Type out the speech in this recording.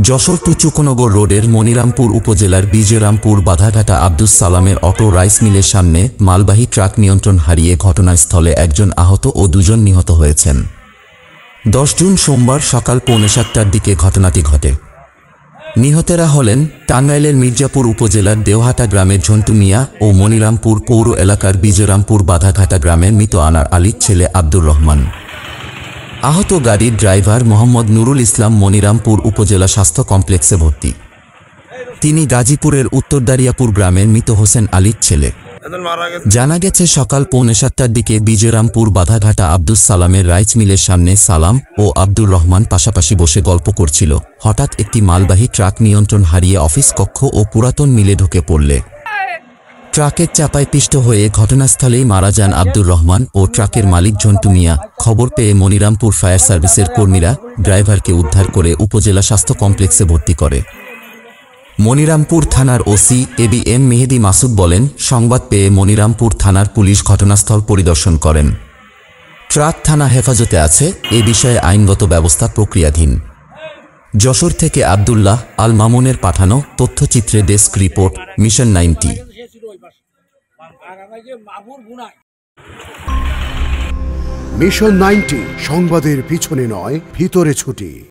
Jessore two Chuknagar রোডের মনিরামপুর উপজেলার বিজয়রামপুর বাধাঘাটা আব্দুস সালামের অটো রাইস মিলের সামনে মালবাহী ট্রাক নিয়ন্ত্রণ হারিয়ে ঘটনাস্থলে একজন আহত ও দুজন নিহত হয়েছেন। দশ জুন সোমবার সকাল পৌনে সাতটার দিকে ঘটনাটি ঘটে। নিহতেরা হলেন টাঙ্গাইলের মির্জাপুর উপজেলার দেওহাটা গ্রামের ঝন্টু মিয়া ও মনিরামপুর পৌর এলাকার বিজয়রামপুর বাধাঘাটা গ্রামের মৃত আনার আলীর ছেলে আব্দুর রহমান। আহত গাড়ির ড্রাইভার মোহাম্মদ নুরুল ইসলাম মনিরামপুর উপজেলা স্বাস্থ্য কমপ্লেক্সে ভর্তি। তিনি গাজীপুরের উত্তরদারিয়াপুর গ্রামের মৃত হোসেন আলীর ছেলে। জানা গেছে, সকাল পৌনে সাতটার দিকে বিজয়রামপুর বাধাঘাটা আব্দুস সালামের রাইস মিলের সামনে সালাম ও আব্দুর রহমান পাশাপাশি বসে গল্প করছিল। হঠাৎ একটি মালবাহী ট্রাক নিয়ন্ত্রণ হারিয়ে অফিস কক্ষ ও পুরাতন মিলে ঢুকে পড়লে। ট্রাকের চাপায় পিষ্ট হয়ে ঘটনাস্থলেই মারা যান আব্দুর রহমান ও ট্রাকের মালিক ঝন্টু মিয়া। খবর পেয়ে মনিরামপুর ফায়ার সার্ভিসের কর্মীরা ড্রাইভারকে উদ্ধার করে উপজেলা স্বাস্থ্য কমপ্লেক্সে ভর্তি করে। মনিরামপুর থানার OC A B M Mehedi Masud বলেন, সংবাদ পেয়ে মনিরামপুর থানার পুলিশ ঘটনাস্থল পরিদর্শন করেন। ট্রাক থানা হেফাজতে আছে, এ বিষয়ে আইনগত ব্যবস্থা প্রক্রিয়াধীন। যশোর থেকে আবদুল্লাহ আল মামুনের পাঠানো তথ্যচিত্রে desk report, mission ninety. Mission ninety, সংবাদের পিছনে নয়, ভিতরে ছুটি।